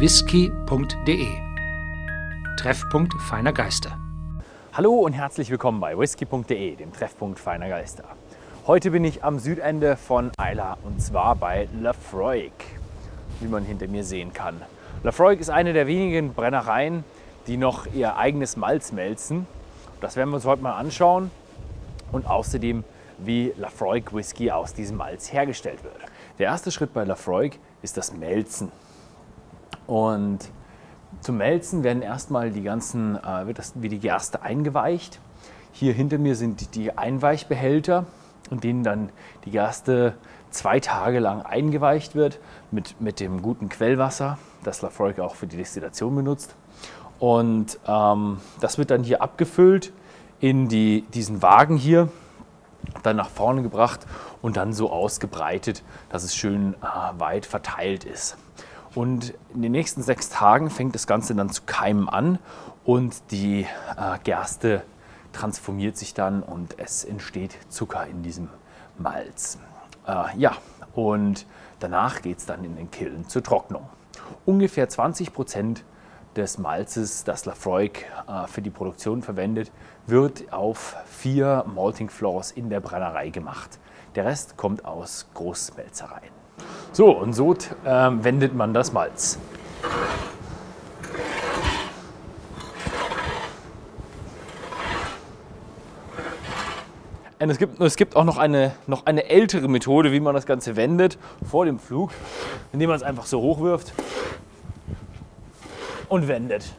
whisky.de Treffpunkt feiner Geister. Hallo und herzlich willkommen bei whisky.de, dem Treffpunkt feiner Geister. Heute bin ich am Südende von Isla und zwar bei Lafroig, wie man hinter mir sehen kann. Lafroig ist eine der wenigen Brennereien, die noch ihr eigenes Malz melzen. Das werden wir uns heute mal anschauen und außerdem, wie Lafroig Whisky aus diesem Malz hergestellt wird. Der erste Schritt bei Lafroig ist das Melzen. Und zum Melzen werden erstmal die ganzen, äh, wird das wie die Gerste eingeweicht. Hier hinter mir sind die Einweichbehälter, in denen dann die Gerste zwei Tage lang eingeweicht wird mit, mit dem guten Quellwasser, das Lafroig auch für die Destillation benutzt. Und ähm, das wird dann hier abgefüllt in die, diesen Wagen hier, dann nach vorne gebracht und dann so ausgebreitet, dass es schön äh, weit verteilt ist. Und in den nächsten sechs Tagen fängt das Ganze dann zu keimen an und die äh, Gerste transformiert sich dann und es entsteht Zucker in diesem Malz. Äh, ja, und danach geht es dann in den Kiln zur Trocknung. Ungefähr 20 Prozent des Malzes, das Lafroig äh, für die Produktion verwendet, wird auf vier Malting Floors in der Brennerei gemacht. Der Rest kommt aus Großmelzereien. So, und so ähm, wendet man das Malz. Und es gibt, es gibt auch noch eine, noch eine ältere Methode, wie man das Ganze wendet vor dem Flug, indem man es einfach so hochwirft und wendet.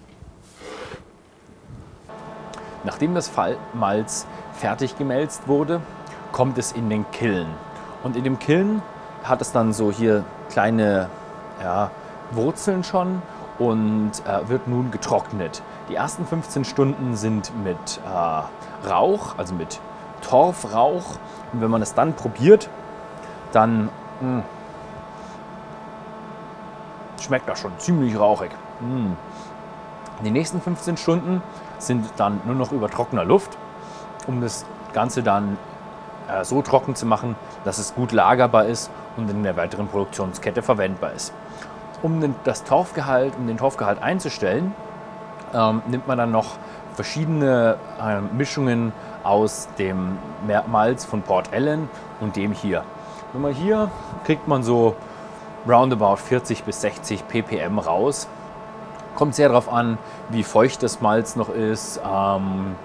Nachdem das Malz fertig gemälzt wurde, kommt es in den Kiln. Und in dem Kiln hat es dann so hier kleine ja, Wurzeln schon und äh, wird nun getrocknet. Die ersten 15 Stunden sind mit äh, Rauch, also mit Torfrauch. Und wenn man es dann probiert, dann mh, hm, schmeckt das schon ziemlich rauchig. Mh. Hm. Die nächsten 15 Stunden sind dann nur noch über trockener Luft, um das Ganze dann so trocken zu machen, dass es gut lagerbar ist und in der weiteren Produktionskette verwendbar ist. Um den, das Torfgehalt, um den Torfgehalt einzustellen, ähm, nimmt man dann noch verschiedene äh, Mischungen aus dem Malz von Port Ellen und dem hier. Wenn man hier kriegt man so roundabout 40 bis 60 ppm raus. Kommt sehr darauf an, wie feucht das Malz noch ist, ähm,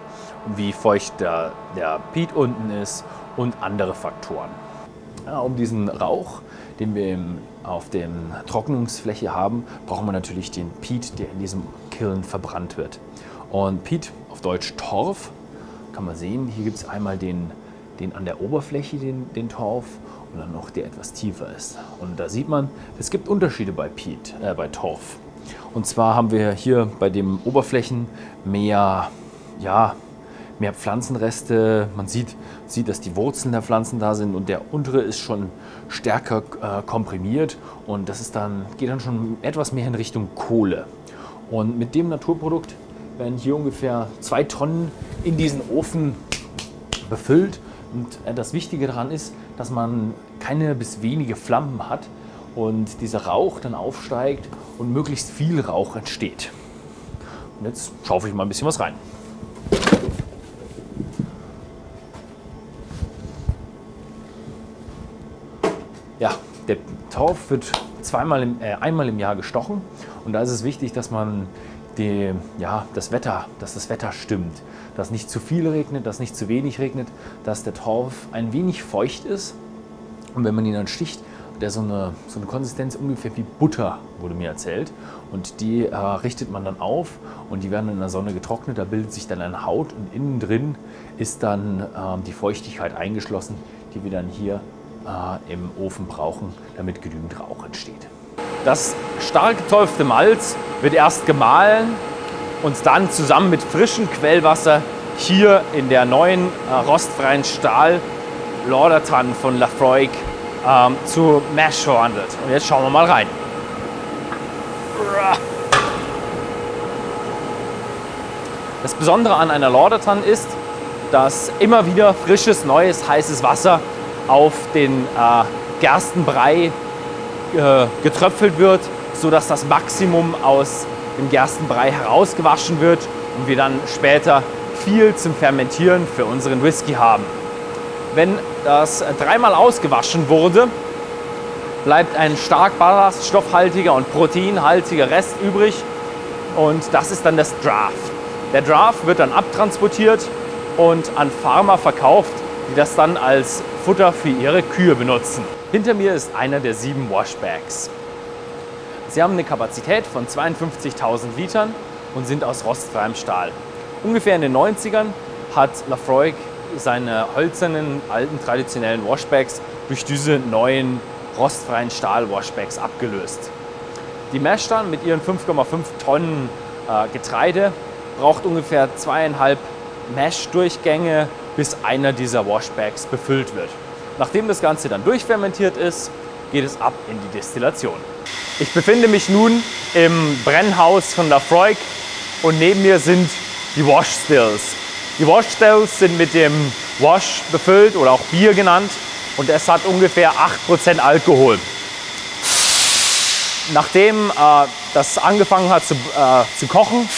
wie feucht der, der Peat unten ist und andere Faktoren. Ja, um diesen Rauch, den wir auf der Trocknungsfläche haben, brauchen wir natürlich den Peat, der in diesem Kiln verbrannt wird. Und Peat, auf Deutsch Torf, kann man sehen. Hier gibt es einmal den, den an der Oberfläche, den, den Torf, und dann noch der etwas tiefer ist. Und da sieht man, es gibt Unterschiede bei Peat, äh, bei Torf. Und zwar haben wir hier bei den Oberflächen mehr, ja, mehr Pflanzenreste. Man sieht, sieht, dass die Wurzeln der Pflanzen da sind und der untere ist schon stärker äh, komprimiert und das ist dann, geht dann schon etwas mehr in Richtung Kohle. Und mit dem Naturprodukt werden hier ungefähr zwei Tonnen in diesen Ofen befüllt. Und äh, das Wichtige daran ist, dass man keine bis wenige Flammen hat und dieser Rauch dann aufsteigt und möglichst viel Rauch entsteht. Und jetzt schaufel ich mal ein bisschen was rein. Ja, der Torf wird zweimal im, äh, einmal im Jahr gestochen und da ist es wichtig, dass man die, ja, das Wetter, dass das Wetter stimmt, dass nicht zu viel regnet, dass nicht zu wenig regnet, dass der Torf ein wenig feucht ist und wenn man ihn dann sticht, der so eine, so eine Konsistenz ungefähr wie Butter, wurde mir erzählt. Und die äh, richtet man dann auf und die werden in der Sonne getrocknet. Da bildet sich dann eine Haut und innen drin ist dann äh, die Feuchtigkeit eingeschlossen, die wir dann hier äh, im Ofen brauchen, damit genügend Rauch entsteht. Das stark getäufte Malz wird erst gemahlen und dann zusammen mit frischem Quellwasser hier in der neuen äh, rostfreien Stahl Lordertann von Lafroig ähm, zu Mash verwandelt. Und jetzt schauen wir mal rein. Das Besondere an einer Lordertann ist, dass immer wieder frisches, neues, heißes Wasser auf den äh, Gerstenbrei äh, getröpfelt wird, sodass das Maximum aus dem Gerstenbrei herausgewaschen wird und wir dann später viel zum Fermentieren für unseren Whisky haben. Wenn das dreimal ausgewaschen wurde, bleibt ein stark ballaststoffhaltiger und proteinhaltiger Rest übrig und das ist dann das Draft. Der Draft wird dann abtransportiert und an Farmer verkauft, die das dann als Futter für ihre Kühe benutzen. Hinter mir ist einer der sieben Washbags. Sie haben eine Kapazität von 52.000 Litern und sind aus rostfreiem Stahl. Ungefähr in den 90ern hat Lafroig seine hölzernen, alten, traditionellen Washbags durch diese neuen rostfreien Stahl-Washbags abgelöst. Die Mesh dann mit ihren 5,5 Tonnen äh, Getreide braucht ungefähr zweieinhalb Mesh-Durchgänge, bis einer dieser Washbags befüllt wird. Nachdem das Ganze dann durchfermentiert ist, geht es ab in die Destillation. Ich befinde mich nun im Brennhaus von Lafroig und neben mir sind die Wash Stills. Die Wash Stills sind mit dem Wash befüllt oder auch Bier genannt und es hat ungefähr 8% Alkohol. Nachdem äh, das angefangen hat zu, äh, zu, kochen,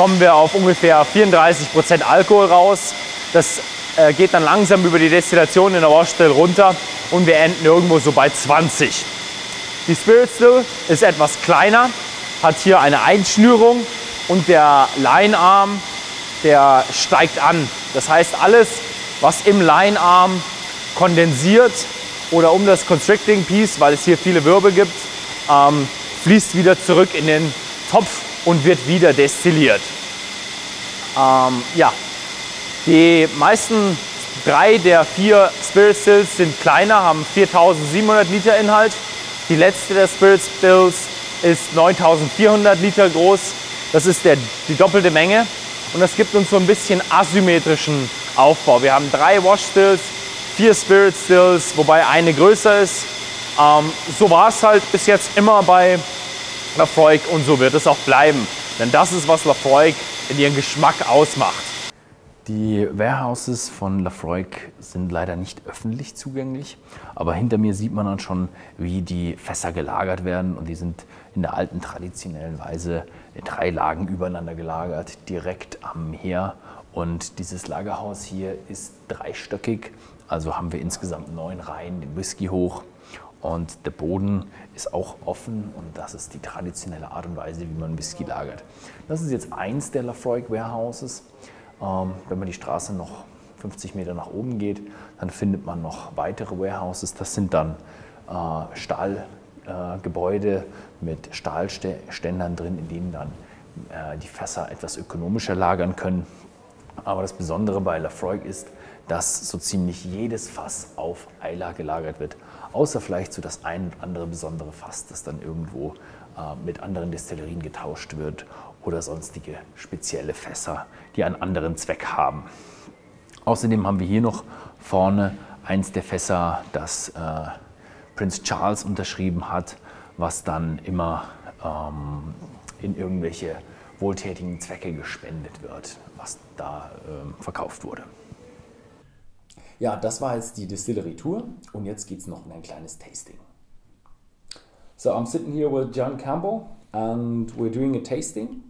kommen wir auf ungefähr 34% Alkohol raus. Das äh, geht dann langsam über die Destillation in der Washstill runter und wir enden irgendwo so bei 20. Die Spirit Still ist etwas kleiner, hat hier eine Einschnürung und der Linearm, der steigt an. Das heißt, alles, was im Linearm kondensiert oder um das Constricting Piece, weil es hier viele Wirbel gibt, ähm, fließt wieder zurück in den Topf und wird wieder destilliert. Ähm, ja, die meisten drei der vier Spirit Stills sind kleiner, haben 4700 Liter Inhalt. Die letzte der Spirit Stills ist 9400 Liter groß. Das ist der, die doppelte Menge und das gibt uns so ein bisschen asymmetrischen Aufbau. Wir haben drei Wash Stills, vier Spirit Stills, wobei eine größer ist. Ähm, so war es halt bis jetzt immer bei Lafroig und so wird es auch bleiben. Denn das ist, was Lafroig in ihrem Geschmack ausmacht. Die Warehouses von Lafroig sind leider nicht öffentlich zugänglich, aber hinter mir sieht man dann schon, wie die Fässer gelagert werden und die sind in der alten traditionellen Weise in drei Lagen übereinander gelagert, direkt am Meer. Und dieses Lagerhaus hier ist dreistöckig, also haben wir insgesamt neun Reihen den Whisky hoch und der Boden ist auch offen und das ist die traditionelle Art und Weise, wie man Whisky lagert. Das ist jetzt eins der Lafroig Warehouses. Ähm, wenn man die Straße noch 50 Meter nach oben geht, dann findet man noch weitere Warehouses. Das sind dann äh, Stahlgebäude äh, mit Stahlständern drin, in denen dann äh, die Fässer etwas ökonomischer lagern können. Aber das Besondere bei Lafroig ist, dass so ziemlich jedes Fass auf Eiler gelagert wird. Außer vielleicht so das ein oder andere besondere Fass, das dann irgendwo äh, mit anderen Destillerien getauscht wird oder sonstige spezielle Fässer, die einen anderen Zweck haben. Außerdem haben wir hier noch vorne eins der Fässer, das äh, Prinz Charles unterschrieben hat, was dann immer ähm, in irgendwelche wohltätigen Zwecke gespendet wird, was da ähm, verkauft wurde. Ja, das war jetzt die Distillery Tour und jetzt geht es noch in ein kleines Tasting. So I'm sitting here with John Campbell and we're doing a tasting.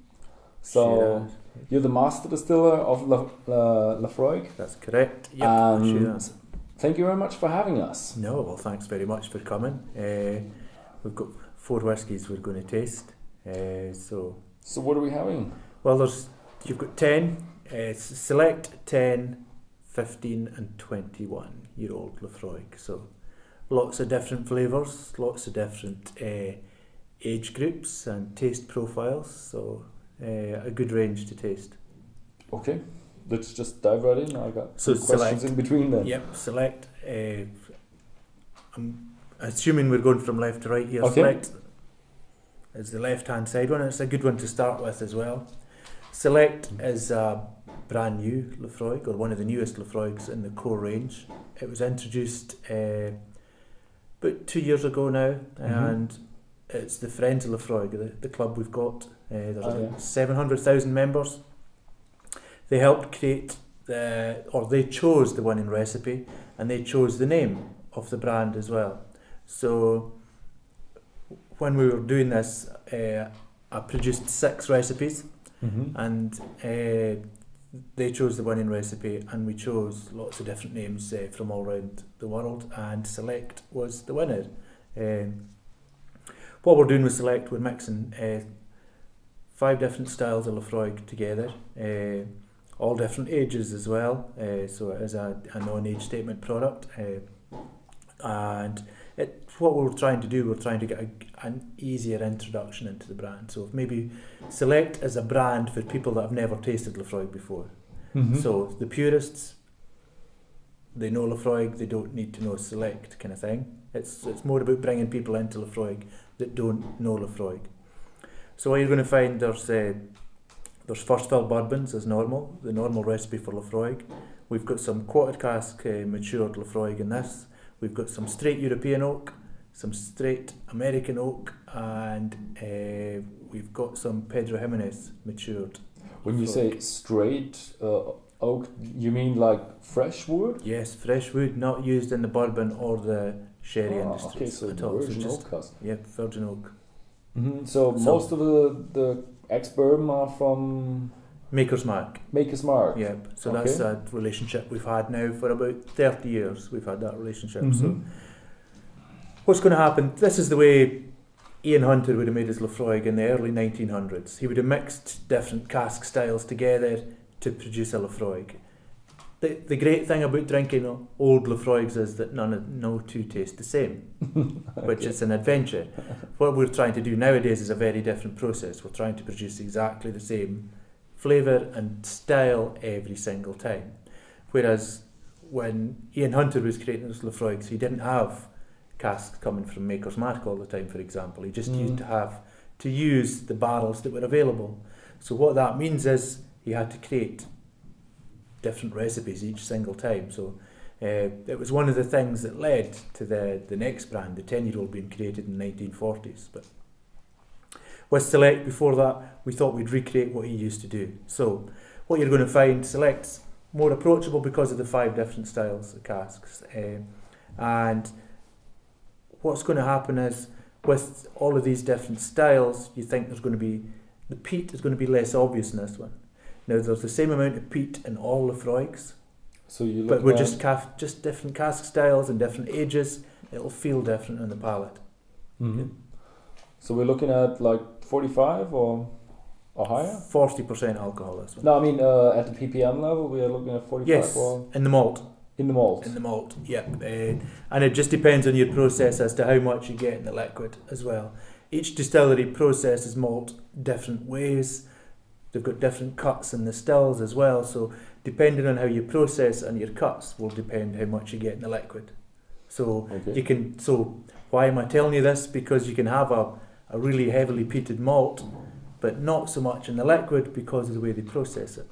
So you're the master distiller of La, La, Lafroig. That's correct. Yep. And thank you very much for having us. No, well, thanks very much for coming. Uh, we've got four whiskies we're going to taste. Uh, so. So what are we having? Well, there's you've got ten. Uh, select 10, 15, and 21 year old Laphroaig. So lots of different flavours, lots of different uh, age groups and taste profiles. So uh, a good range to taste. Okay, let's just dive right in. I got so some questions in between then. Yep, select. Uh, I'm assuming we're going from left to right here. Okay. Select is the left hand side one. It's a good one to start with as well. Select is a brand new Laphroaig or one of the newest Laphroaigs in the core range. It was introduced uh, about two years ago now, mm-hmm. and it's the Friends of Laphroaig, the, the club we've got. Uh, there's oh, yeah. 700,000 members. They helped create the, or they chose the winning recipe and they chose the name of the brand as well. So when we were doing this, uh, I produced six recipes, Mhm. and uh, they chose the winning recipe and we chose lots of different names uh, from all around the world and Select was the winner. Um, what we're doing with Select, we're mixing uh, five different styles of lafroig together, uh, all different ages as well, uh, so it is a, a non-age statement product uh, and it what we're trying to do, we're trying to get a, an easier introduction into the brand. So maybe Select is a brand for people that have never tasted Laphroaig before. Mhm. So the purists, they know Laphroaig, they don't need to know Select kind of thing. It's it's more about bringing people into Laphroaig that don't know Laphroaig. So what you're going to find there's uh, there's first fill bourbons as normal, the normal recipe for Laphroaig. We've got some quarter cask uh, matured Laphroaig in this. We've got some straight European oak, some straight American oak, and uh, we've got some Pedro Ximénez matured. When you say straight uh, oak, you mean like fresh wood? Yes, fresh wood, not used in the bourbon or the sherry Ah, industry okay, so at all. So just oak cask. yep, virgin oak. Mhm. So, So- most of the the ex bourbon are from Maker's Mark. Maker's Mark. Yep. So Okay. that's a relationship we've had now for about thirty years. We've had that relationship. So Mhm. What's going to happen? This is the way Ian Hunter would have made his Laphroaig in the early 1900s. He would have mixed different cask styles together to produce a Laphroaig. The, the great thing about drinking old Laphroaigs is that none of, no two taste the same, which is an adventure. What we're trying to do nowadays is a very different process. We're trying to produce exactly the same flavour and style every single time. Whereas when Ian Hunter was creating his Laphroaigs, he didn't have casks coming from Maker's Mark all the time, for example. He just Mm. used to have to use the barrels that were available. So what that means is he had to create different recipes each single time. So uh, it was one of the things that led to the, the next brand, the 10 year old being created in the 1940s. But with Select before that, we thought we'd recreate what he used to do. So what you're going to find, Select's more approachable because of the five different styles of casks. Um, and what's going to happen is with all of these different styles, you think there's going to be the peat is going to be less obvious in this one. Now there's the same amount of peat in all the Laphroaigs, So you but we're just caf- just different cask styles and different ages. It'll feel different on the palate. Mhm. So we're looking at like 45 or or higher. Forty percent alcohol. This one. No, I mean uh, at the ppm level, we are looking at 45 Yes, or in the malt. In the malt. In the malt, yep. Uh, and it just depends on your process as to how much you get in the liquid as well. Each distillery processes malt different ways. They've got different cuts in the stills as well. So depending on how you process and your cuts will depend how much you get in the liquid. So okay. you can. So why am I telling you this? Because you can have a, a really heavily peated malt, but not so much in the liquid because of the way they process it.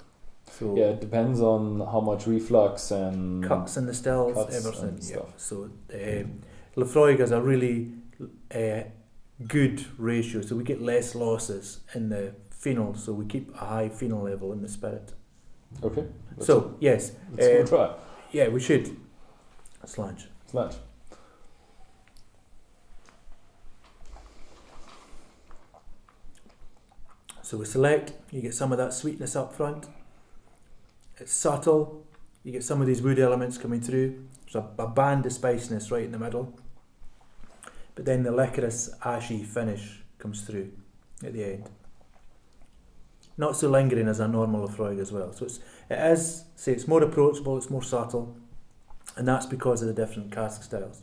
So yeah, it depends on how much reflux and cuts in the stills, everything. Yeah. So um, Laphroaig has a really uh, good ratio, so we get less losses in the phenol, so we keep a high phenol level in the spirit. Okay. So yes, let's uh, go try. yeah, we should. Slange. Slange. So we select, you get some of that sweetness up front. It's subtle, you get some of these wood elements coming through. There's a, a band of spiciness right in the middle. But then the licorice ashy finish comes through at the end. Not so lingering as a normal Laphroaig as well. So it's, it is, say, it's more approachable, it's more subtle, and that's because of the different cask styles.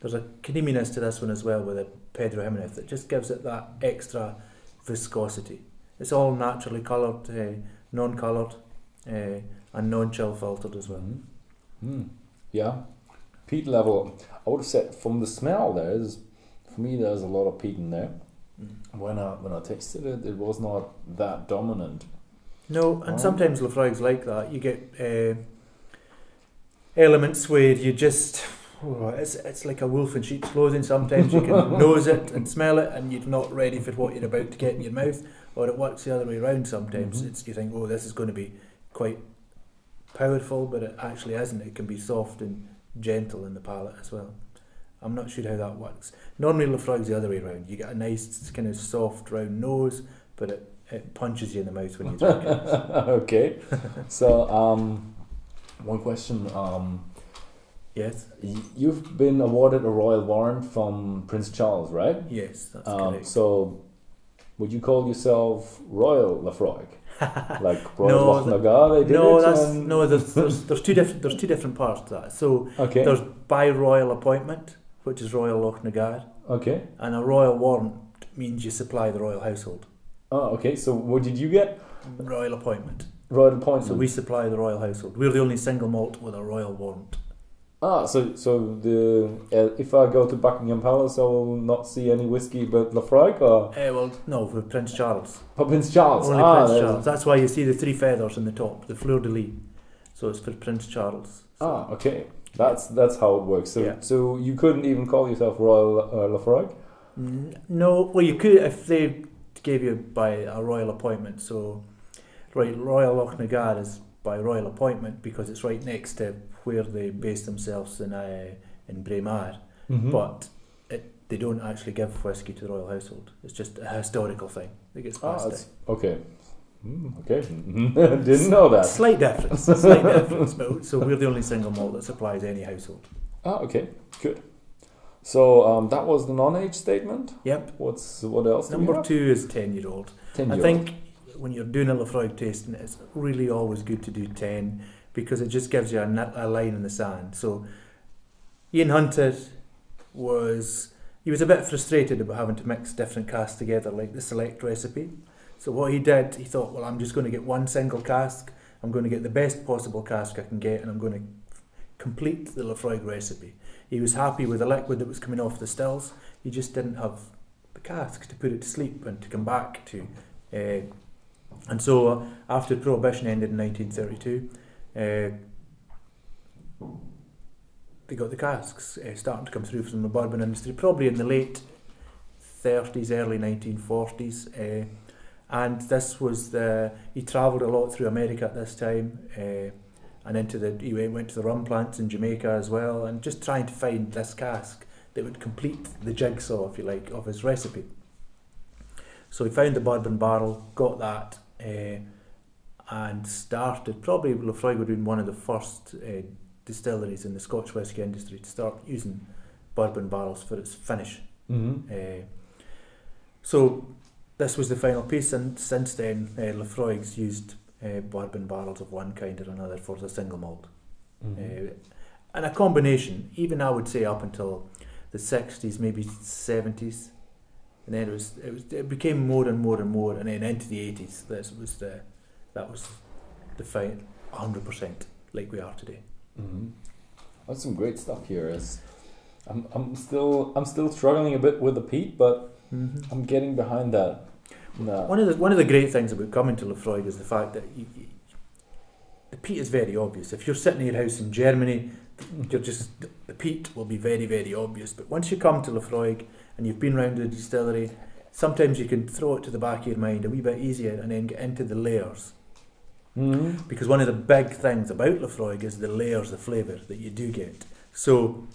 There's a creaminess to this one as well with a Pedro Ximénez that just gives it that extra viscosity. It's all naturally coloured, uh, non-coloured, uh, and non-chill filtered as well. Mm. Yeah. Peat level. I would have said from the smell there is, for me, there's a lot of peat in there. Mm. When I when I tasted it, it was not that dominant. No, and Oh. sometimes Laphroaig's like that. You get uh, elements where you just oh, it's it's like a wolf in sheep's clothing. Sometimes you can nose it and smell it, and you're not ready for what you're about to get in your mouth. Or it works the other way around. Sometimes Mhm. it's you think, oh, this is going to be quite powerful, but it actually isn't. It can be soft and gentle in the palate as well. I'm not sure how that works. Normally Laphroaig's the other way around. You get a nice kind of soft round nose, but it, it punches you in the mouth when you drink it. okay. so, um, one question. Um, Yes, y- you've been awarded a royal warrant from Prince Charles, right? yes, that's Um, correct. so, would you call yourself Royal Laphroaig? like Royal No, they did no, it? that's and- no. There's, there's there's two different there's two different parts to that. So Okay. there's by royal appointment, which is royal Lochnagar, okay. and a royal warrant means you supply the royal household. Oh, okay. So, what did you get? Royal appointment. Royal appointment. So we supply the royal household. We're the only single malt with a royal warrant. Ah, so so the uh, if I go to Buckingham Palace, I will not see any whiskey but Laphroaig or Eh, well, no, for Prince Charles. oh, Prince Charles. Only ah, Prince there's- Charles. That's why you see the three feathers in the top, the fleur de lis. So it's for Prince Charles. Ah, okay. That's that's how it works. So Yeah. so you couldn't even call yourself Royal uh, Laphroaig. No, well, you could if they gave you by a royal appointment. So, right, Royal Lochnagar is by royal appointment because it's right next to where they base themselves in uh, in Braemar. Mm-hmm. But it, they don't actually give whiskey to the royal household. It's just a historical thing that gets ah, passed it's- okay. Mm, okay, didn't know that. Slight difference, slight difference. But, so we're the only single malt that supplies any household. Ah, okay, good. So um, that was the non-age statement. Yep. What's what else? Number two is ten year old. 10 I think when you're doing a Laphroaig tasting, it's really always good to do 10 because it just gives you a, a line in the sand. So Ian Hunter was, he was a bit frustrated about having to mix different casks together like the select recipe. So what he did, he thought, well, I'm just going to get one single cask. I'm going to get the best possible cask I can get and I'm going to complete the Laphroaig recipe. He was happy with the liquid that was coming off the stills. He just didn't have the cask to put it to sleep and to come back to. Uh, and so uh, after Prohibition ended in 1932, uh, they got the casks uh, starting to come through from the bourbon industry, probably in the late 30s, early 1940s. Uh, and this was the he travelled a lot through America at this time, uh, and into the he went, went to the rum plants in Jamaica as well, and just trying to find this cask that would complete the jigsaw, if you like, of his recipe. So he found the bourbon barrel, got that, uh, and started. Probably would have been one of the first uh, distilleries in the Scotch whisky industry to start using bourbon barrels for its finish. Mm-hmm. Uh, so this was the final piece, and since then, uh, Laphroaig's used uh, bourbon barrels of one kind or another for the single malt. Mm-hmm. Uh, and a combination, even I would say up until the 60s, maybe 70s. And then it was, it was it became more and more and more, and then into the 80s. This was the that was the fight 100% like we are today. Mm-hmm. That's some great stuff here. Is I'm I'm still I'm still struggling a bit with the peat, but Mm-hmm. I'm getting behind that. No. One of the one of the great things about coming to Laphroaig is the fact that you, you, the peat is very obvious. If you're sitting in your house in Germany, you're just the peat will be very very obvious. But once you come to Laphroaig and you've been round the distillery, sometimes you can throw it to the back of your mind a wee bit easier and then get into the layers. Mm-hmm. Because one of the big things about Laphroaig is the layers of flavour that you do get. So,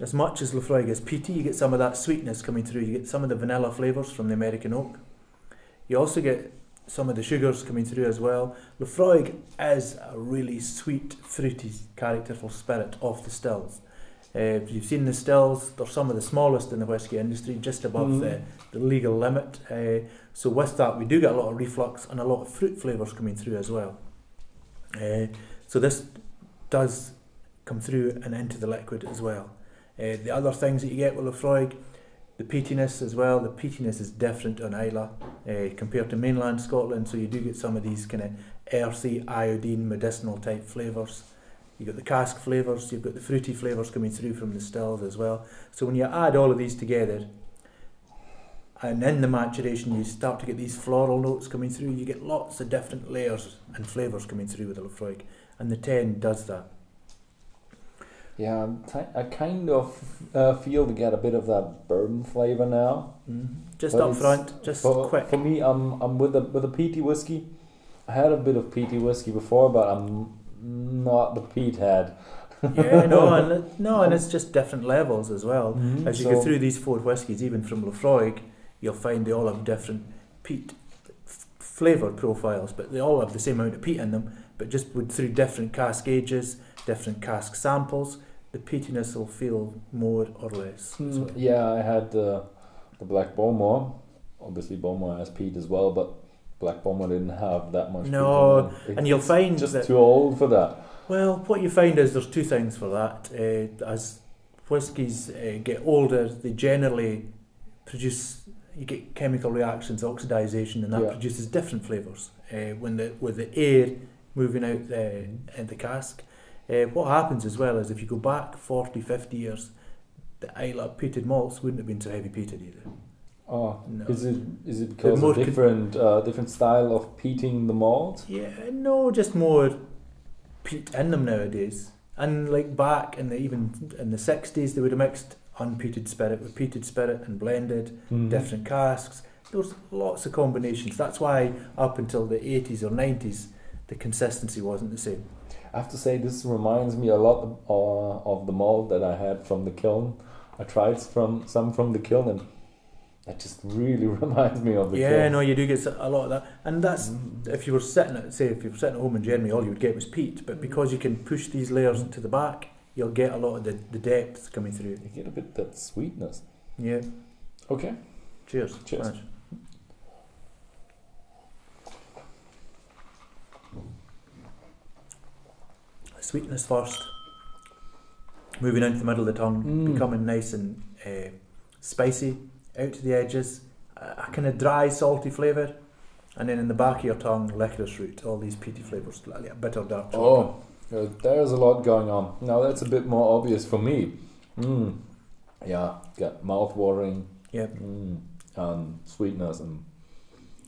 as much as Laphroaig is peaty, you get some of that sweetness coming through. You get some of the vanilla flavours from the American oak. You also get some of the sugars coming through as well. Laphroaig is a really sweet, fruity, characterful spirit of the stills. Uh, if you've seen the stills, they're some of the smallest in the whisky industry, just above Mhm. the, the legal limit. Uh, so with that, we do get a lot of reflux and a lot of fruit flavours coming through as well. Uh, so this does come through and into the liquid as well. Uh, the other things that you get with Laphroaig, the peatiness as well. The peatiness is different on Islay uh, compared to mainland Scotland. So you do get some of these kind of earthy, iodine, medicinal type flavours. You've got the cask flavours, you've got the fruity flavours coming through from the stills as well. So when you add all of these together, and in the maturation you start to get these floral notes coming through, you get lots of different layers and flavours coming through with the Laphroaig. And the 10 does that. Yeah, I kind of uh, feel to get a bit of that bourbon flavor now. Just But up front, just for, quick. For me, I'm I'm with the with the peaty whiskey. I had a bit of peaty whiskey before, but I'm not the peat head. yeah, no, and no, and it's just different levels as well. Mhm, As you so- go through these four whiskies, even from Laphroaig, you'll find they all have different peat f- flavour profiles, but they all have the same amount of peat in them. But just with, through different cask ages, different cask samples, the peatiness will feel more or less. Mm, well. yeah, I had uh, the Black Bowmore. Obviously, Bowmore has peat as well, but Black Bowmore didn't have that much. peat No, and you'll find just that too old for that. Well, what you find is there's two things for that. Uh, as whiskies uh, get older, they generally produce you get chemical reactions, oxidization, and that Yeah. produces different flavors. Uh, when the with the air moving out the in the cask, uh, what happens as well is if you go back 40, 50 years, the Islay peated malts wouldn't have been so heavy peated either. Oh, No. is it is it because more of different uh, different style of peating the malt? Yeah, no, just more peat in them nowadays. And like back in the even in the sixties, they would have mixed unpeated spirit with peated spirit and blended Mhm. different casks. There's lots of combinations. That's why up until the eighties or nineties, the consistency wasn't the same. I have to say, this reminds me a lot of, uh, of the malt that I had from the kiln. I tried from some from the kiln, and that just really reminds me of the yeah, kiln. no, you do get a lot of that, and that's if you were sitting at say if you were sitting at home in Germany, all you would get was peat. But because you can push these layers to the back, you'll get a lot of the, the depth coming through. You get a bit that sweetness. Yeah. Okay. Cheers. Cheers. Thanks. Sweetness first. Moving into the middle of the tongue, Mm. becoming nice and uh, spicy out to the edges. A, a kind of dry, salty flavour. And then in the back of your tongue, licorice root, all these peaty flavours, like a bitter dark chocolate. Oh, uh, there's a lot going on. Now that's a bit more obvious for me. Mm. Yeah, got mouth watering. Yep. Mm. And sweetness and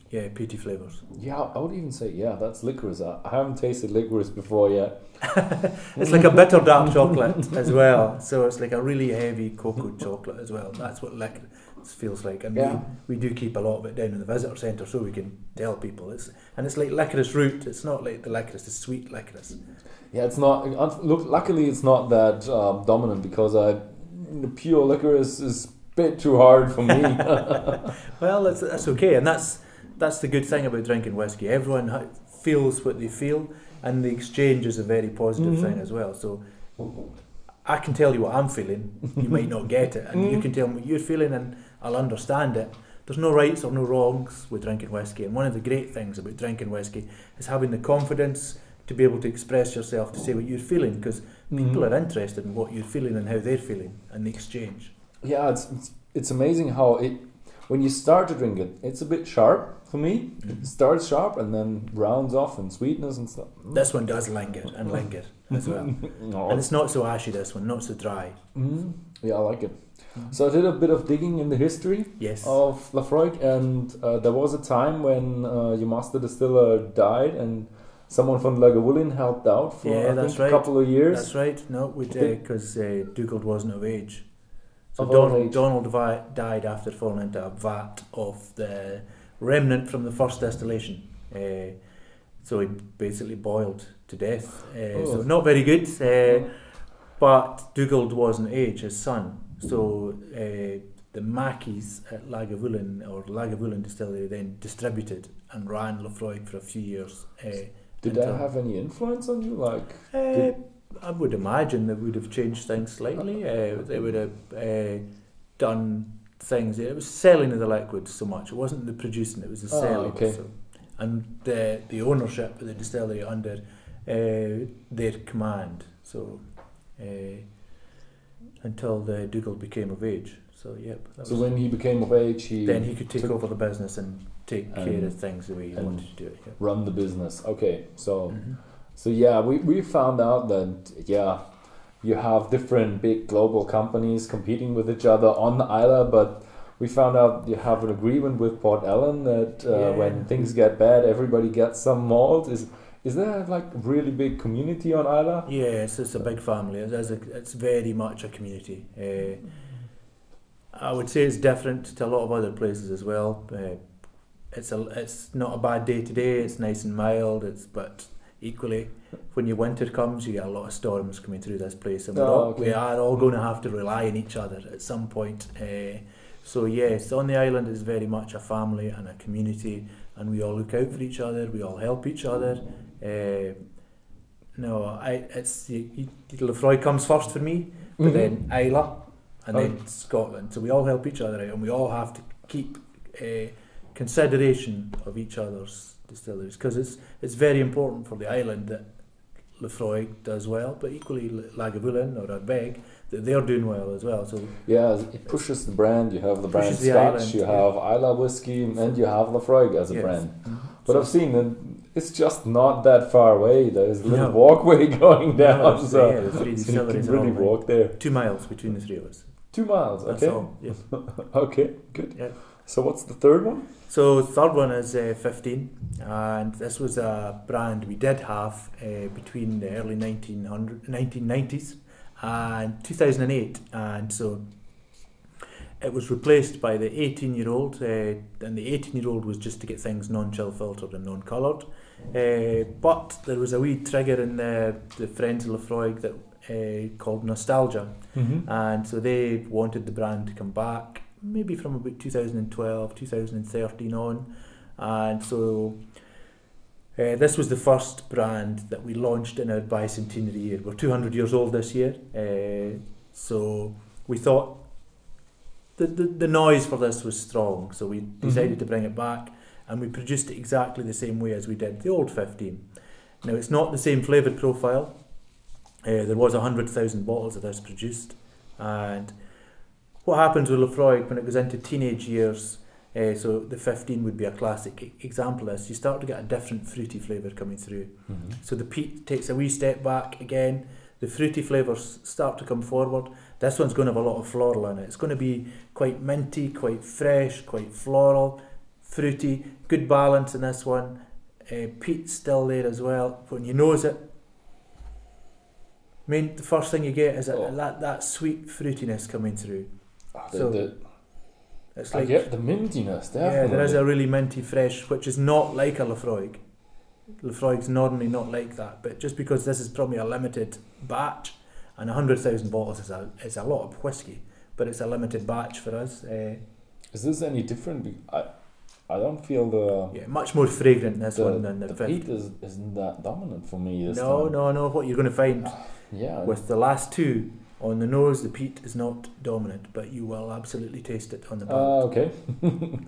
Yeah, peaty flavours. yeah, I would even say yeah, that's licorice. I, I haven't tasted licorice before yet. It's like a bitter dark chocolate as well. So it's like a really heavy cocoa chocolate as well. That's what licorice feels like. And Yeah. we, we do keep a lot of it down in the visitor centre so we can tell people. It's And it's like licorice root. It's not like the licorice, the sweet licorice. Yeah, it's not. Look, luckily it's not that um, dominant because I the pure licorice is a bit too hard for me. Well, that's, that's okay. And that's, that's the good thing about drinking whiskey. Everyone feels what they feel. And the exchange is a very positive Mhm. thing as well. So I can tell you what I'm feeling. You might not get it, and you Mhm. can tell me what you're feeling, and I'll understand it. There's no rights or no wrongs with drinking whiskey, and one of the great things about drinking whiskey is having the confidence to be able to express yourself, to say what you're feeling, because people Mhm. are interested in what you're feeling and how they're feeling, and the exchange. Yeah, it's, it's it's amazing how it when you start to drink it, it's a bit sharp for me. It starts sharp and then rounds off in sweetness and stuff. This one does linger and linger as well, No, and it's not so ashy. This one, not so dry. Mm, yeah, I like it. So I did a bit of digging in the history Yes. of Laphroaig, and uh, there was a time when uh, your master distiller died, and someone from Lagavulin helped out for Yeah, I that's think, right. a couple of years. That's right. No, because uh, Dougal wasn't of age. So Of Donald, age. Donald vi- died after falling into a vat of the remnant from the first distillation. Uh, so he basically boiled to death. Uh, So Oh. not very good. Uh, but Dougal wasn't age, his son. So uh, the Mackies at Lagavulin or Lagavulin Distillery then distributed and ran Laphroaig for a few years. Uh, Did that have any influence on you? Like, uh, I would imagine that would have changed things slightly. Uh, they would have uh, done things. It was selling of the liquid so much. It wasn't the producing; it was the Ah, selling. okay. So, and the the ownership of the distillery under uh, their command. So uh, until the Dougal became of age. So yep. So when he became of age, he then he could take over the business and take care of things the way he wanted to do it. Yep. run the business. Okay, so Mhm. so yeah, we we found out that yeah, you have different big global companies competing with each other on the Islay, but we found out you have an agreement with Port Ellen that uh, Yeah. when things get bad, everybody gets some malt. Is is there like a really big community on Islay? Yes, it's a big family. It is a, it's very much a community. Uh, I would say it's different to a lot of other places as well. Uh, it's a, it's not a bad day today. It's nice and mild. It's but equally when your winter comes, you get a lot of storms coming through this place, and Oh, all, okay. we are all going to have to rely on each other at some point. Uh, so yes, on the island is very much a family and a community, and we all look out for each other. We all help each other. Uh, no, I it's Laphroaig comes first for me, but Mhm. then Islay, and Oh. then Scotland. So we all help each other out, and we all have to keep uh, consideration of each other's distilleries because it's it's very important for the island that Laphroaig does well, but equally Lagavulin or Ardbeg that they're doing well as well. So Yeah, it pushes the brand. You have the brand Pushes the Scotch, island, you yeah. have Islay whiskey, and you have Laphroaig as a Yes. brand. Mhm. But So- I've seen that it's just not that far away. There's a little No. walkway going down, No, it's- so, three so you can really walk there. two miles between the three of us. Two miles, okay. Yeah. Okay, good. Yeah. So what's the third one? So third one is uh, 15, and this was a brand we did have uh, between the early 1900, 1990s and 2008, and so it was replaced by the 18 year old, uh, and the 18 year old was just to get things non-chill filtered and non-coloured. Uh, but there was a wee trigger in the, the Friends of Laphroaig that uh, called nostalgia, Mm-hmm. and so they wanted the brand to come back maybe from about 2012 2013 on. And so uh, this was the first brand that we launched in our bicentenary year. We're 200 years old this year uh, so we thought the, the, the noise for this was strong. So we decided to bring it back and we produced it exactly the same way as we did the old 15 now it's not the same flavoured profile. Uh, there was 100,000 bottles of this produced and what happens with Laphroaig when it goes into teenage years uh, so the 15 would be a classic example of this you start to get a different fruity flavour coming through. Mm-hmm. so the peat takes a wee step back again the fruity flavours start to come forward. This one's going to have a lot of floral in it. It's going to be quite minty quite fresh quite floral fruity good balance in this one uh, peat's still there as well when you nose it I mean, the first thing you get is that, Oh. that, that sweet fruitiness coming through. Ah, So, the, It's I like get the mintiness, definitely. yeah, there is a really minty fresh, which is not like a Laphroaig. Laphroaig's normally not like that, but just because this is probably a limited batch, and hundred thousand bottles is a is a lot of whiskey, but it's a limited batch for us. Uh, Is this any different? I, I don't feel the yeah, much more fragrant this the, one than the, the fifth. peat is isn't that dominant for me this No, time. no, no. What you're going to find Yeah. with the last two on the nose, the peat is not dominant, but you will absolutely taste it on the back. Ah, okay.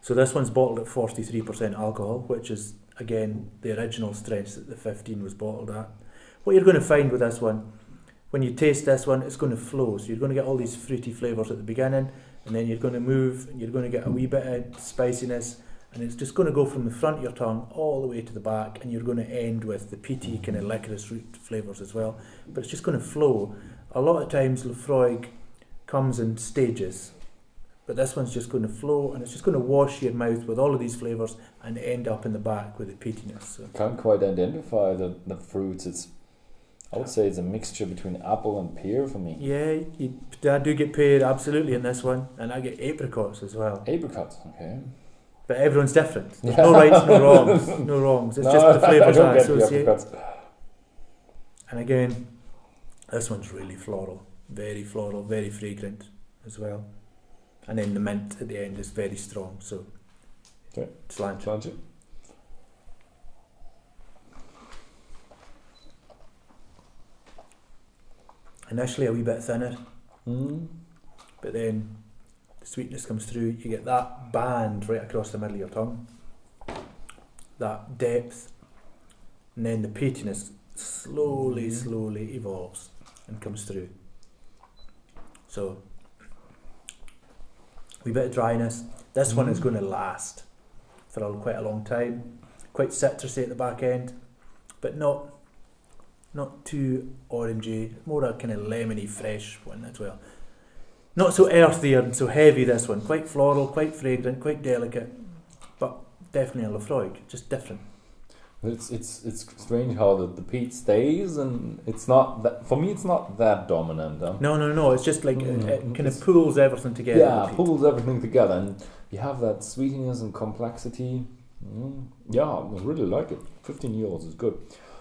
So this one's bottled at 43% alcohol, which is again the original strength that the 15 was bottled at. What you're going to find with this one, when you taste this one, it's going to flow. So you're going to get all these fruity flavours at the beginning, and then you're going to move, and you're going to get a wee bit of spiciness, and it's just going to go from the front of your tongue all the way to the back, and you're going to end with the peaty kind of licorice root flavours as well. But it's just going to flow. A lot of times Laphroaig comes in stages, but this one's just going to flow and it's just going to wash your mouth with all of these flavours and end up in the back with the peatiness. So, Can't quite identify the, the fruits. It's I would say it's a mixture between apple and pear for me. yeah, you, I do get paid absolutely in this one, and I get apricots as well. Apricots, okay. But everyone's different. There's no rights, no wrongs, no wrongs. It's just the flavours I I, don't get the associate. And again, this one's really floral, very floral, very fragrant as well. And then the mint at the end is very strong. So, Okay. slant. Plant Initially a wee bit thinner, Mm. but then the sweetness comes through. You get that band right across the middle of your tongue, that depth, and then the peatiness slowly, slowly evolves and comes through. So, wee bit of dryness. This one is Mm. going to last for a, quite a long time. Quite citrusy at the back end, but not not too orangey. More a kind of lemony, fresh one as well. Not so earthy and so heavy. This one quite floral, quite fragrant, quite delicate, but definitely a Laphroaig, just different. It's it's it's strange how the, the peat stays and it's not that for me it's not that dominant. Huh? No, no, no. It's just like Mm, it, it kind of pulls everything together. yeah, pulls everything together and you have that sweetness and complexity. Mm. Yeah, I really like it. Fifteen years is good.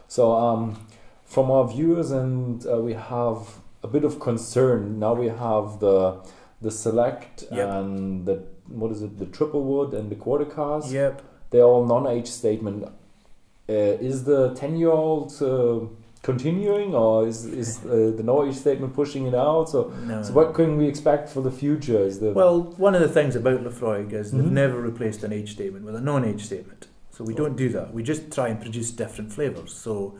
So, um, from our viewers, and uh, we have a bit of concern. Now we have the the select Yep. and the what is it, the triple wood and the quarter cask. Yep. They're all non-age statement. Uh, is the ten-year-old uh, continuing, or is is uh, the no-age statement pushing it out? So, No. so what can we expect for the future? Is the Well, one of the things about Laphroaig is they've Mhm. never replaced an age statement with a non-age statement. So we don't do that. We just try and produce different flavours. So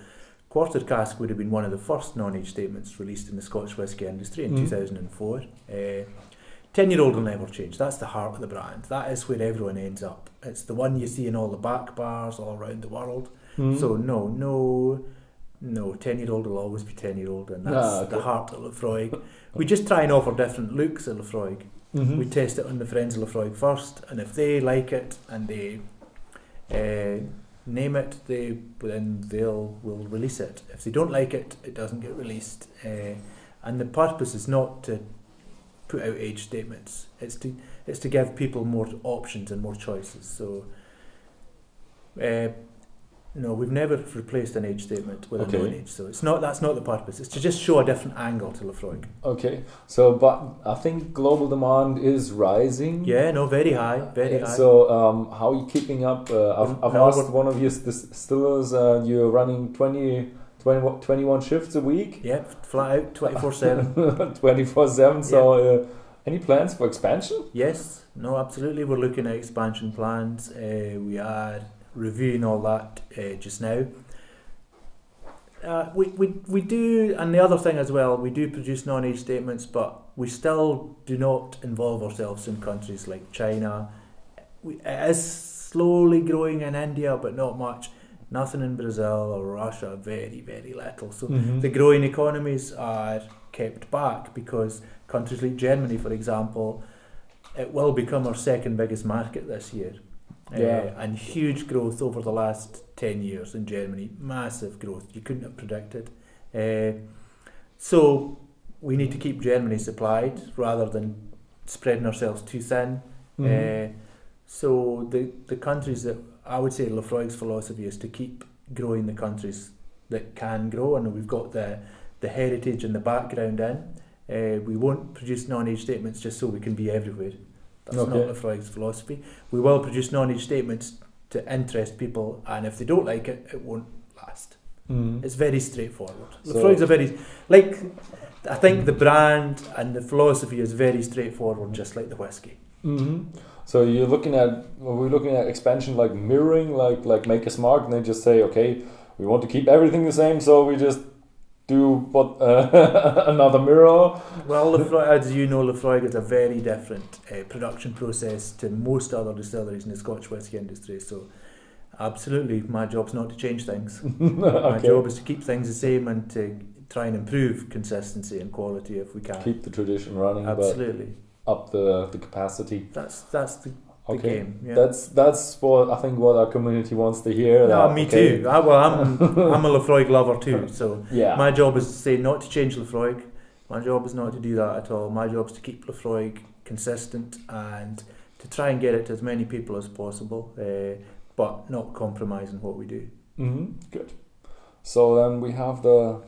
quarter cask would have been one of the first non-age statements released in the Scotch whisky industry in Mhm. 2004. Uh, Ten-year-old will never change. That's the heart of the brand. That is where everyone ends up. It's the one you see in all the back bars all around the world. Mhm. So no, no, no. Ten-year-old will always be ten-year-old, and that's Ah, the heart of Laphroaig. we just try and offer different looks at Laphroaig. Mhm. We test it on the friends of Laphroaig first, and if they like it and they uh, name it, they then they'll will release it. If they don't like it, it doesn't get released. Uh, and the purpose is not to put out age statements. It's to it's to give people more options and more choices. So. Uh, no, we've never replaced an age statement with Okay. a non-age, so it's not. That's not the purpose. It's to just show a different angle to Laphroaig. Okay, so but I think global demand is rising. Yeah, no, very high, very high. So um, how are you keeping up? Uh, I've, I've No, asked one of your st- distillers. Uh, you're running 20, 20 21 shifts a week, Yeah, flat out, 24 7. twenty four seven. So uh, any plans for expansion? Yes, no, absolutely. We're looking at expansion plans. Uh, we are reviewing all that uh, just now. Uh, we, we, we do, and the other thing as well, we do produce non age statements, but we still do not involve ourselves in countries like China. We, it is slowly growing in India, but not much. Nothing in Brazil or Russia, very, very little. So the growing economies are kept back because countries like Germany, for example, it will become our second biggest market this year. Yeah. Uh, and huge growth over the last 10 years in Germany. Massive growth. You couldn't have predicted. Uh, so we need to keep Germany supplied rather than spreading ourselves too thin. Mhm. Uh, so the, the countries that I would say Laphroaig's philosophy is to keep growing the countries that can grow, and we've got the the heritage and the background in. Uh, we won't produce non-age statements just so we can be everywhere. That's Okay. not Laphroaig's philosophy. We will produce non-age statements to interest people, and if they don't like it, it won't last. Mhm. It's very straightforward. So- Laphroaig's a very like. I think the brand and the philosophy is very straightforward, just like the whiskey. Mhm. So you're looking at are we looking at expansion like mirroring, like like make a smart, and they just say, okay, we want to keep everything the same, so we just do what uh, another mirror. Well, Laphroaig, as you know, Laphroaig has a very different uh, production process to most other distilleries in the Scotch whisky industry. So, absolutely, my job's not to change things. My job is to keep things the same and to try and improve consistency and quality if we can. Keep the tradition running, absolutely, but up the, the capacity. that's that's the, the Okay. game. Yeah. That's that's what I think what our community wants to hear. no, that, me okay, too. I, well, I'm I'm a Laphroaig lover too. So Yeah. my job is to say not to change Laphroaig. My job is not to do that at all. My job is to keep Laphroaig consistent and to try and get it to as many people as possible, uh, but not compromising what we do. hmm Good. So then we have the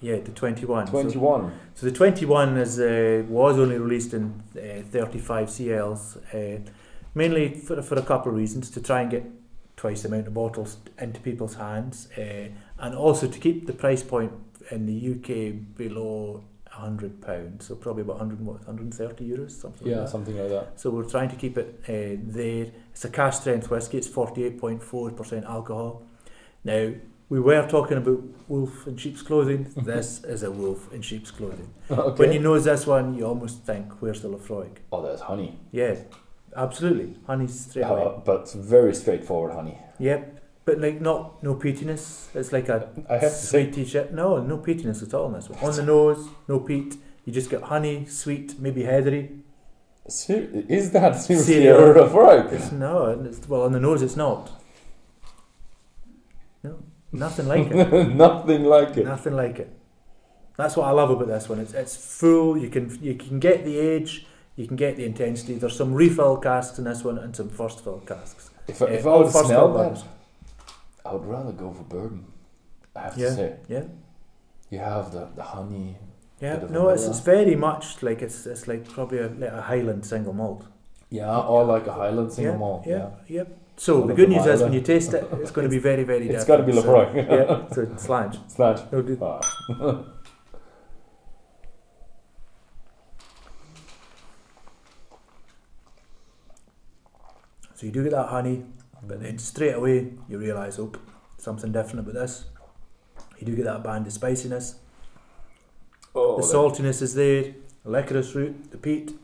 Yeah, the 21. So- So, the 21 is uh, was only released in uh, 35 CLs, uh, mainly for, for a couple of reasons to try and get twice the amount of bottles into people's hands, uh, and also to keep the price point in the UK below hundred pounds, so probably about 100, what, 130 euros, something Yeah, like that. something like that. So we're trying to keep it uh, there. It's a cask strength whisky. It's forty eight point four percent alcohol. Now we were talking about wolf in sheep's clothing. this is a wolf in sheep's clothing. okay. When you nose this one, you almost think, "Where's the Laphroaig?" oh, there's honey. Yeah, absolutely. Honey's straight away. Uh, but very straightforward honey. Yep. But like not no peatiness. It's like a I have to say, sweet. No, no peatiness at all in this one. On the nose, no peat. You just get honey, sweet, maybe heathery. ser- is that seriously Cereal. a right? It's no, it's, well on the nose it's not. No, nothing like it. Nothing like it. nothing like it. That's what I love about this one. It's it's full. You can you can get the age. You can get the intensity. There's some refill casks in this one and some first fill casks. If, I- Uh, if I would first smell that. I would rather go for bourbon. I have Yeah. to say. Yeah. You have the, the honey. Yeah, no, it's, it's very much like it's it's like probably a, like a Highland single malt. Yeah, or like a Highland single yeah, malt. Yeah, yep. So One the good news is when you taste it, it's going to be very, very It's different. got to be So, yeah, so slange. Slange. No, good. Ah. So you do get that honey, but then straight away you realise, oh, something different about this. You do get that band of spiciness. Oh, the saltiness is there, the licorice root, the peat.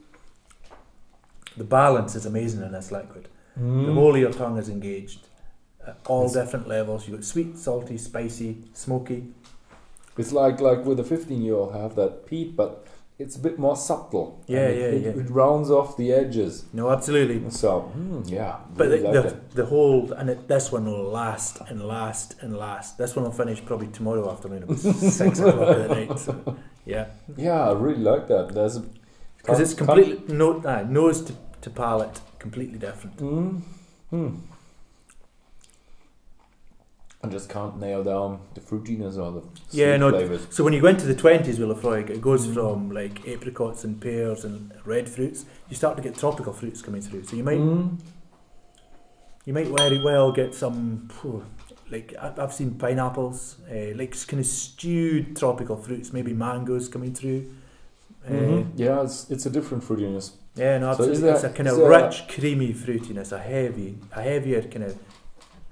The balance is amazing in this liquid. The Mm. whole of your tongue is engaged at all It's- different levels. You've got sweet, salty, spicy, smoky. It's like like with a 15 year old have that peat, but it's a bit more subtle. Yeah, it, yeah, it, yeah. It rounds off the edges. No, absolutely. So mm, yeah, But really the, like the, the whole, and it, this one will last and last and last. This one will finish probably tomorrow afternoon about six o'clock at night. So, yeah, Yeah, I really like that. There's a because it's completely no, uh, nose to, to palate, completely different. Mm. Hmm. I just can't nail down the fruitiness or the sweet Yeah, no, flavors. So when you go into the twenties with Laphroaig, it goes Mm. from like apricots and pears and red fruits. You start to get tropical fruits coming through. So you might Mm. you might very well get some like I've seen pineapples, uh, like kind of stewed tropical fruits, maybe mangoes coming through. Uh, Mhm. Yeah, it's it's a different fruitiness. Yeah, no, absolutely So absolutely. it's a kind of there- rich, creamy fruitiness, a heavy, a heavier kind of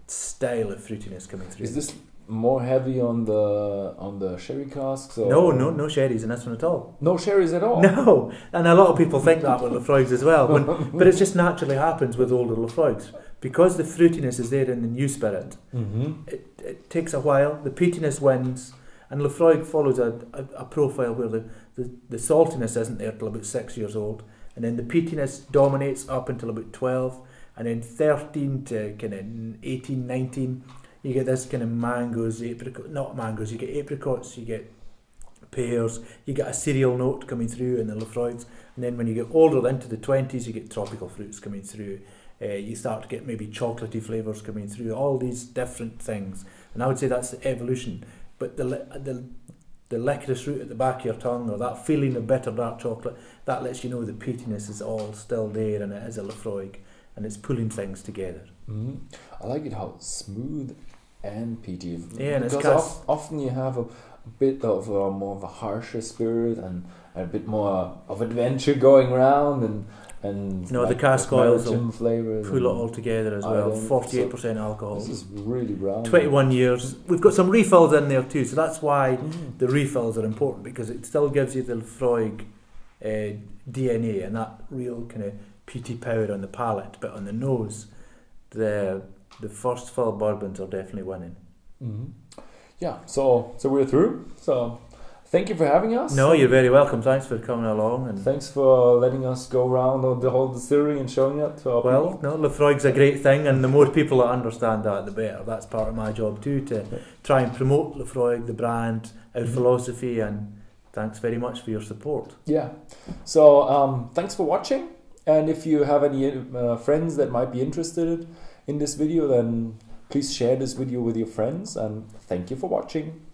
style of fruitiness coming through. Is this more heavy on the on the sherry casks? Or no, no, no sherries in this one at all. no sherries at all. No, and a lot of people think that with Laphroaigs as well, when, but it just naturally happens with older Laphroaigs because the fruitiness is there in the new spirit. Mm-hmm. It, it takes a while. The peatiness wins, and Laphroaig follows a, a, a profile where the, the, the saltiness isn't there till about six years old, and then the peatiness dominates up until about twelve, and then thirteen to kind of 18, 19, you get this kind of mangoes, apricot, not mangoes. You get apricots, you get pears, you get a cereal note coming through in the Laphroaigs, and then when you get older into the twenties, you get tropical fruits coming through. Uh, you start to get maybe chocolatey flavours coming through, all these different things. And I would say that's the evolution. But the, the, the licorice root at the back of your tongue, or that feeling of bitter dark chocolate, that lets you know the peatiness is all still there and it is a Laphroaig and it's pulling things together. Mm-hmm. I like it how smooth and peaty. Yeah, and it's because of, often you have a, a bit of a, more of a harsher spirit and a bit more of adventure going around and and No, the like cask oils Pull it all together as well. don't- Forty-eight percent alcohol. This is really brown. 21 years. We've got some refills in there too, so that's why Mm. the refills are important because it still gives you the Freud uh, DNA and that real kind of peaty power on the palate, but on the nose, the the first fill bourbons are definitely winning. Mhm. Yeah, so so we're through. So thank you for having us. No, you're very welcome. Thanks for coming along. And Thanks for letting us go around the whole distillery and showing it to our well, people. no, Laphroaig's a great thing, and the more people that understand that, the better. That's part of my job too to try and promote Laphroaig, the brand, our Mhm. philosophy, and thanks very much for your support. Yeah. So um, thanks for watching. And if you have any uh, friends that might be interested in this video, then please share this video with your friends. And thank you for watching.